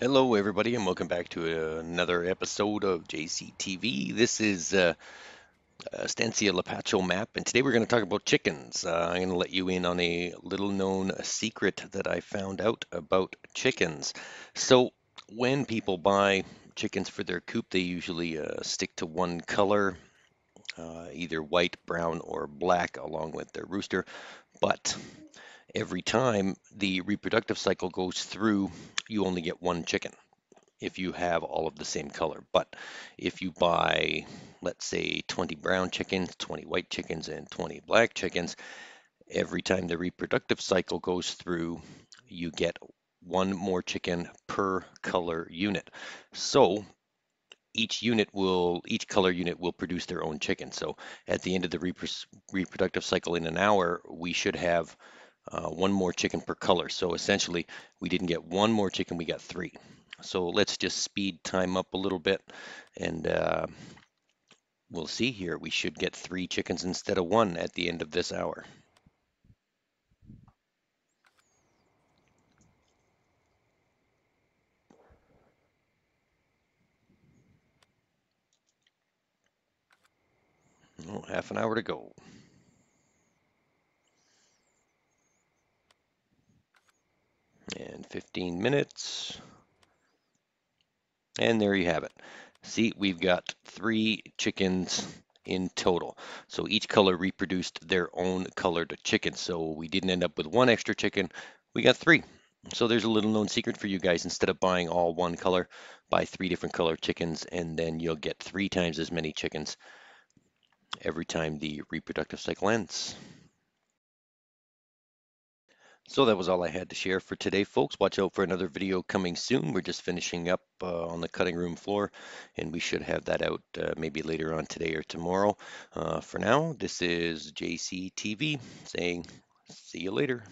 Hello, everybody, and welcome back to another episode of JCTV. This is uh, Estancia Lapacho map, and today we're going to talk about chickens. Uh, I'm going to let you in on a little known secret that I found out about chickens. So, when people buy chickens for their coop, they usually uh, stick to one color, uh, either white, brown, or black, along with their rooster. But every time the reproductive cycle goes through, you only get one chicken if you have all of the same color. But if you buy, let's say, 20 brown chickens, 20 white chickens, and 20 black chickens, every time the reproductive cycle goes through, you get one more chicken per color unit. So each unit will, each color unit will produce their own chicken. So at the end of the reproductive cycle in an hour, we should have uh, one more chicken per color. So essentially, we didn't get one more chicken, we got three. So let's just speed time up a little bit and uh, we'll see here. We should get three chickens instead of one at the end of this hour. Oh, half an hour to go. And 15 minutes. And there you have it. See, we've got three chickens in total. So each color reproduced their own colored chicken. So we didn't end up with one extra chicken, we got three. So there's a little known secret for you guys. Instead of buying all one color, buy three different color chickens, and then you'll get three times as many chickens every time the reproductive cycle ends. So that was all I had to share for today, folks. Watch out for another video coming soon. We're just finishing up uh, on the cutting room floor, and we should have that out uh, maybe later on today or tomorrow. Uh, for now, this is JCTV saying see you later.